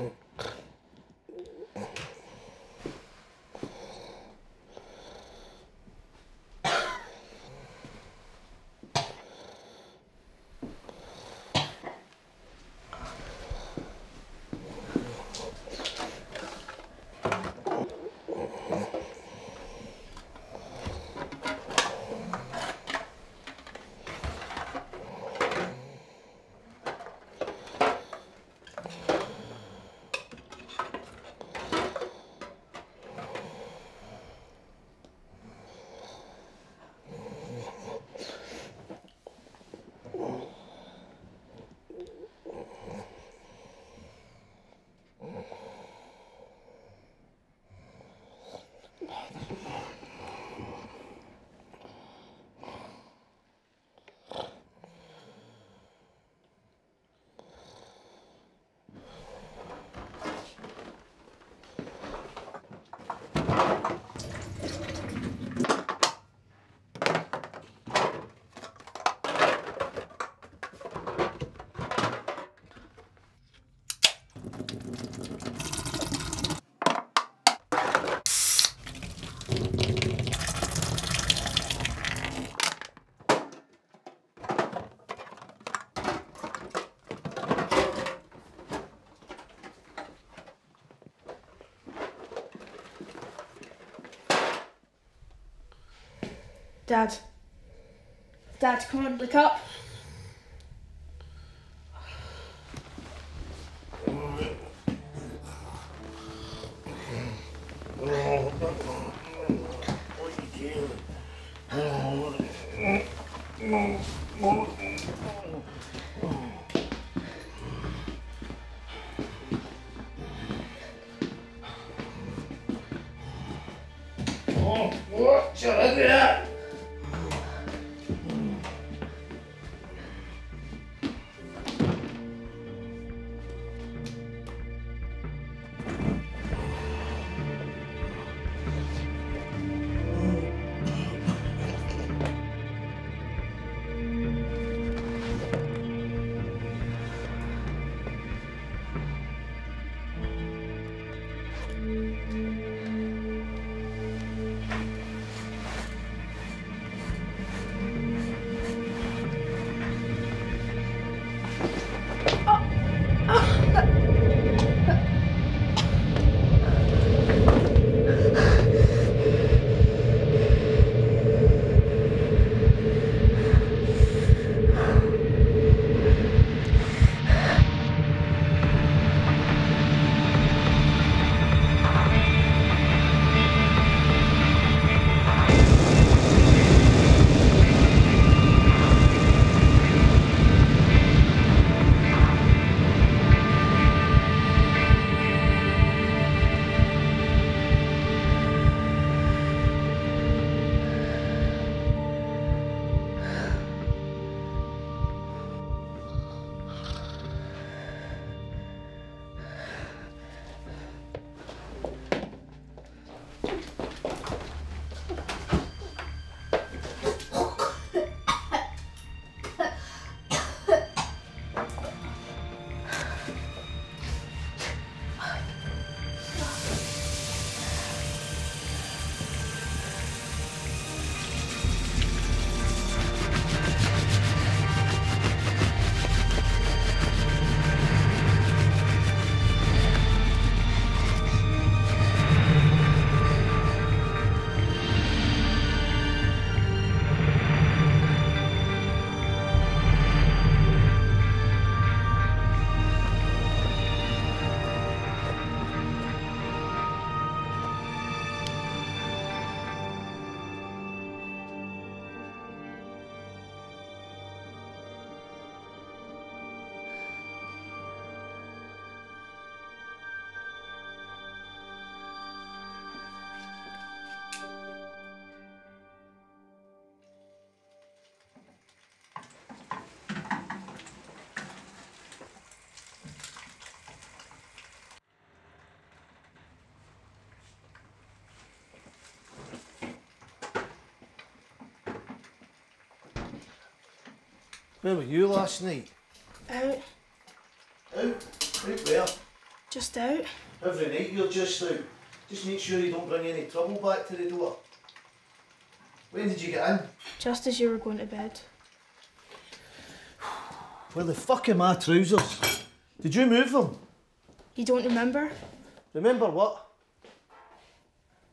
Oh. Dad. Dad, come on, look up. Where were you last night? Out. Out? Out where? Just out. Every night you're just out. Just make sure you don't bring any trouble back to the door. When did you get in? Just as you were going to bed. Where the fuck are my trousers? Did you move them? You don't remember? Remember what?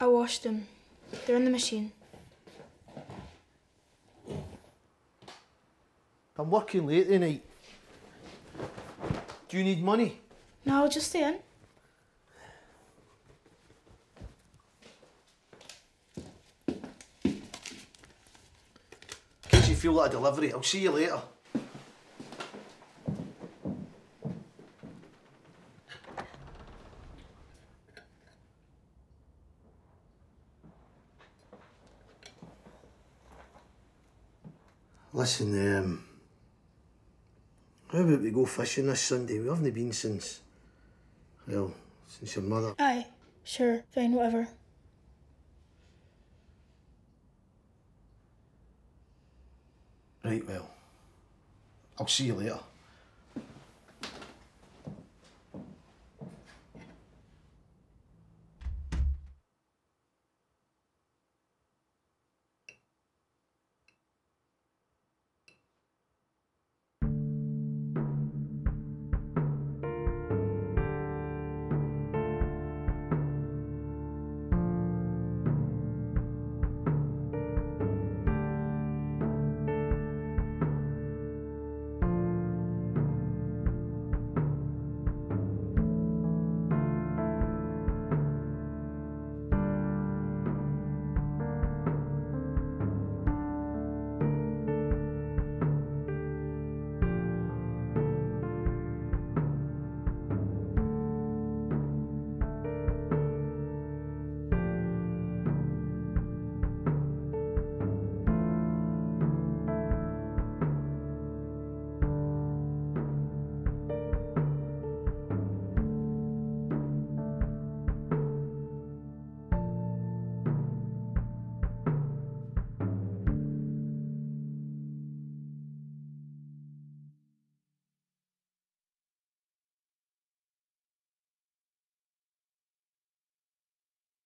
I washed them. They're in the machine. I'm working late tonight. Do you need money? No, I'll just stay in. In case you feel like a delivery, I'll see you later. Listen, um, how about we go fishing this Sunday? We haven't been since, well, since your mother. Aye. Sure. Fine, whatever. Right, well, I'll see you later.